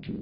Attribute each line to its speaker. Speaker 1: あ。